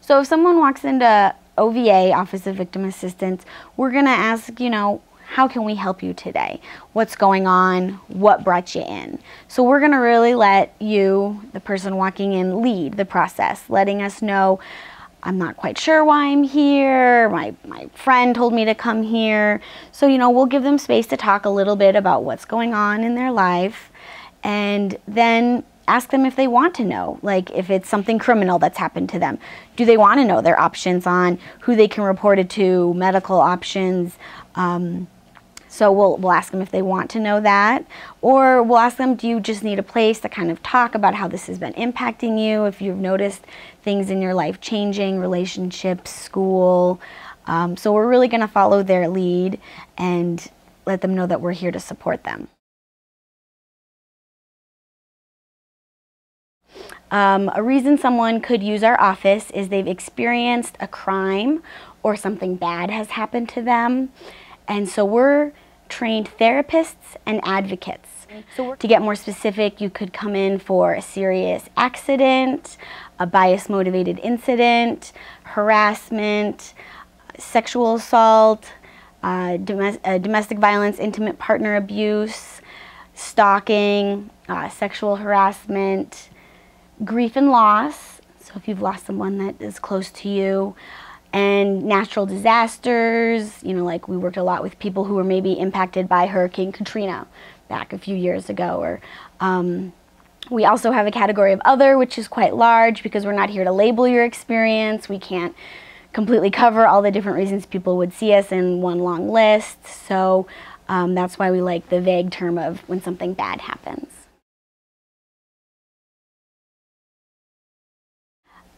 So if someone walks into OVA, Office of Victim Assistance, we're going to ask, you know, how can we help you today? What's going on? What brought you in? So we're going to really let you, the person walking in, lead the process, letting us know I'm not quite sure why I'm here. My, my friend told me to come here. So, you know, we'll give them space to talk a little bit about what's going on in their life and then ask them if they want to know, like if it's something criminal that's happened to them. Do they want to know their options on who they can report it to, medical options? Um, so we'll, we'll ask them if they want to know that. Or we'll ask them, do you just need a place to kind of talk about how this has been impacting you? If you've noticed things in your life changing, relationships, school. Um, so we're really going to follow their lead and let them know that we're here to support them. Um, a reason someone could use our office is they've experienced a crime or something bad has happened to them. And so we're trained therapists and advocates. So to get more specific, you could come in for a serious accident, a bias motivated incident, harassment, sexual assault, uh, uh, domestic violence, intimate partner abuse, stalking, uh, sexual harassment, grief and loss. So if you've lost someone that is close to you, and natural disasters. You know, like we worked a lot with people who were maybe impacted by Hurricane Katrina back a few years ago. Or um, we also have a category of other, which is quite large because we're not here to label your experience. We can't completely cover all the different reasons people would see us in one long list. So um, that's why we like the vague term of when something bad happens.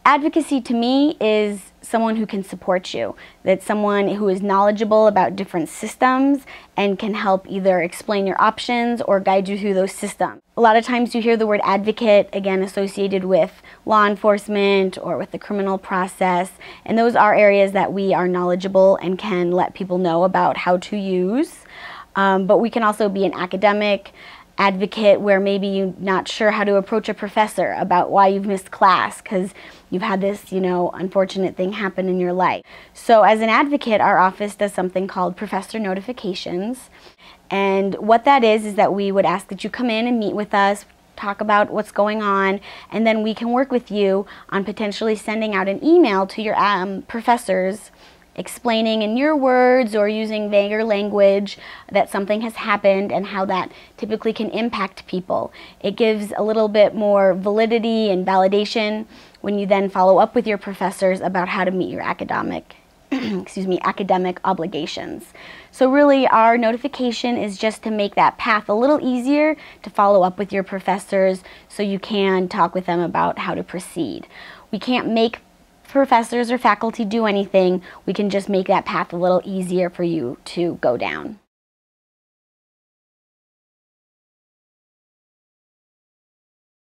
Advocacy to me is someone who can support you. That's someone who is knowledgeable about different systems and can help either explain your options or guide you through those systems. A lot of times you hear the word advocate, again, associated with law enforcement or with the criminal process, and those are areas that we are knowledgeable and can let people know about how to use. Um, but we can also be an academic, advocate where maybe you're not sure how to approach a professor about why you've missed class because you've had this, you know, unfortunate thing happen in your life. So as an advocate, our office does something called professor notifications. And what that is is that we would ask that you come in and meet with us, talk about what's going on, and then we can work with you on potentially sending out an email to your um, professors explaining in your words or using vaguer language that something has happened and how that typically can impact people. It gives a little bit more validity and validation when you then follow up with your professors about how to meet your academic excuse me, academic obligations. So really our notification is just to make that path a little easier to follow up with your professors so you can talk with them about how to proceed. We can't make professors or faculty do anything, we can just make that path a little easier for you to go down.